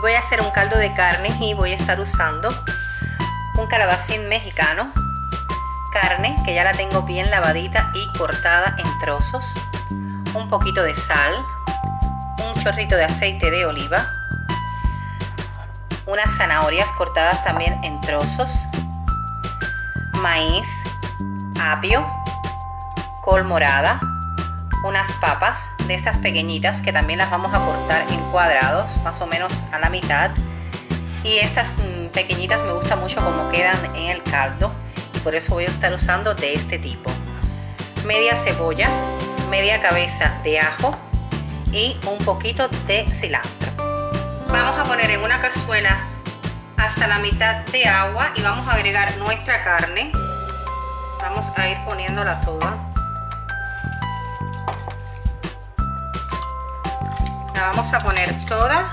voy a hacer un caldo de carne y voy a estar usando un calabacín mexicano, carne que ya la tengo bien lavadita y cortada en trozos, un poquito de sal, un chorrito de aceite de oliva, unas zanahorias cortadas también en trozos, maíz, apio, col morada, unas papas de estas pequeñitas que también las vamos a cortar en cuadrados, más o menos a la mitad. Y estas mm, pequeñitas me gusta mucho como quedan en el caldo y por eso voy a estar usando de este tipo. Media cebolla, media cabeza de ajo y un poquito de cilantro. Vamos a poner en una cazuela hasta la mitad de agua y vamos a agregar nuestra carne. Vamos a ir poniéndola toda. Vamos a poner toda.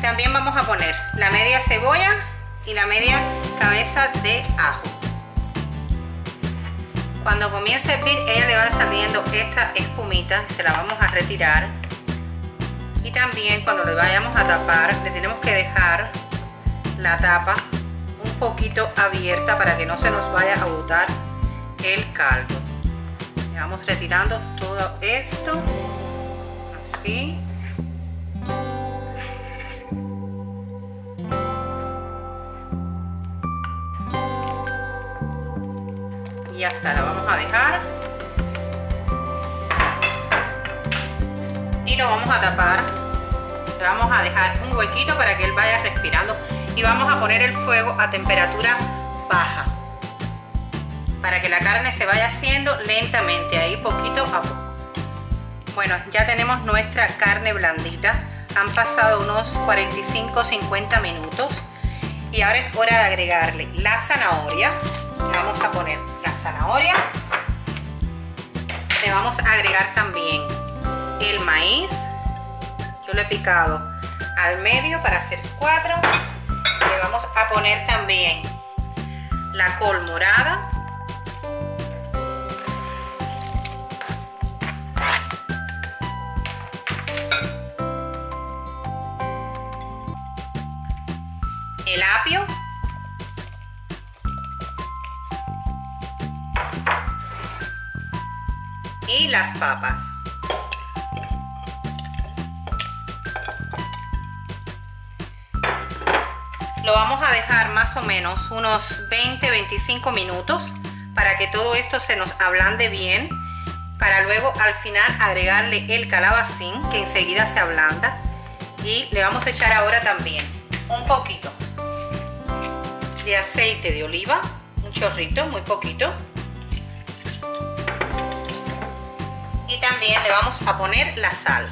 También vamos a poner la media cebolla y la media cabeza de ajo. Cuando comience a hervir ella le va saliendo esta espumita se la vamos a retirar. Y también cuando le vayamos a tapar le tenemos que dejar la tapa un poquito abierta para que no se nos vaya a botar el caldo vamos retirando todo esto. Así. Y hasta la vamos a dejar. Y lo vamos a tapar. Le vamos a dejar un huequito para que él vaya respirando. Y vamos a poner el fuego a temperatura baja para que la carne se vaya haciendo lentamente, ahí poquito a poco. Bueno, ya tenemos nuestra carne blandita. Han pasado unos 45-50 minutos. Y ahora es hora de agregarle la zanahoria. Vamos a poner la zanahoria. Le vamos a agregar también el maíz. Yo lo he picado al medio para hacer cuatro. Le vamos a poner también la col morada el apio, y las papas. Lo vamos a dejar más o menos unos 20-25 minutos para que todo esto se nos ablande bien para luego al final agregarle el calabacín que enseguida se ablanda. Y le vamos a echar ahora también un poquito de aceite de oliva, un chorrito, muy poquito. Y también le vamos a poner la sal.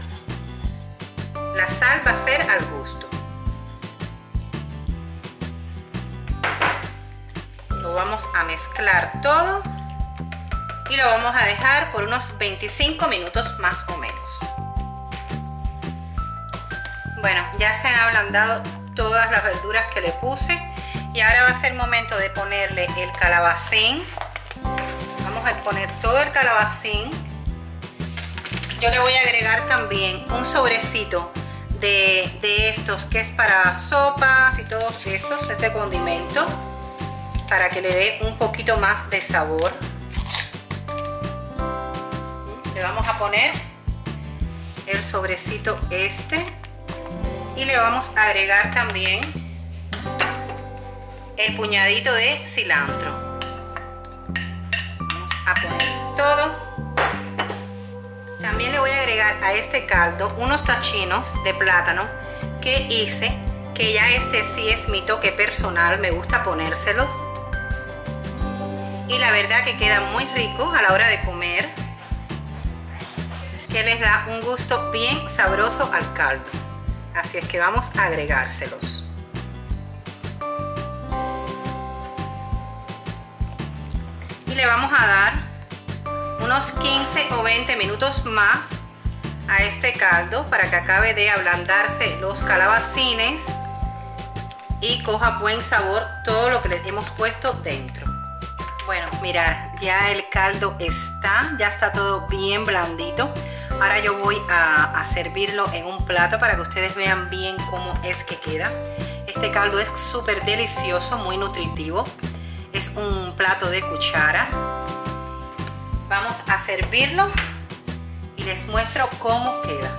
La sal va a ser al gusto. Lo vamos a mezclar todo y lo vamos a dejar por unos 25 minutos más o menos. Bueno, ya se han ablandado todas las verduras que le puse y ahora va a ser momento de ponerle el calabacín. Vamos a poner todo el calabacín. Yo le voy a agregar también un sobrecito de, de estos que es para sopas y todos estos este condimento para que le dé un poquito más de sabor. Le vamos a poner el sobrecito este. Y le vamos a agregar también el puñadito de cilantro. Vamos a poner todo. También le voy a agregar a este caldo unos tachinos de plátano que hice, que ya este sí es mi toque personal, me gusta ponérselos. Y la verdad que queda muy rico a la hora de comer, que les da un gusto bien sabroso al caldo. Así es que vamos a agregárselos. Le vamos a dar unos 15 o 20 minutos más a este caldo para que acabe de ablandarse los calabacines y coja buen sabor todo lo que les hemos puesto dentro. Bueno, mirar, ya el caldo está, ya está todo bien blandito. Ahora yo voy a, a servirlo en un plato para que ustedes vean bien cómo es que queda. Este caldo es súper delicioso, muy nutritivo. Es un plato de cuchara. Vamos a servirlo y les muestro cómo queda.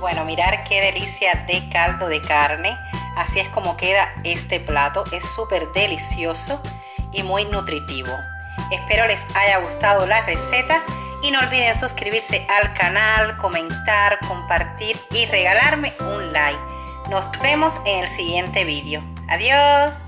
Bueno, mirar qué delicia de caldo de carne. Así es como queda este plato. Es súper delicioso y muy nutritivo. Espero les haya gustado la receta y no olviden suscribirse al canal, comentar, compartir y regalarme un like. Nos vemos en el siguiente vídeo. Adiós.